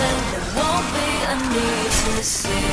think there won't be a need to see.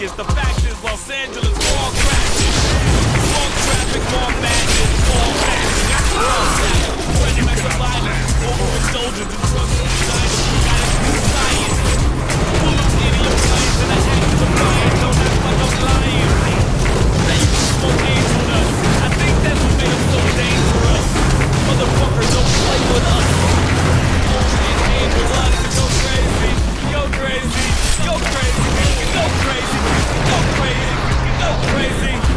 against the is, Los Angeles all crashes. More traffic, more madness, more madness. That's all savage. Ready for violence. Over with soldiers and trucks. Designers, guidance, science. Full of idiots, and the actions of fire. Don't act like I'm lying. They smoke games with us. I think that's what made them so dangerous. Motherfuckers don't play with us. Only in with us. Racing.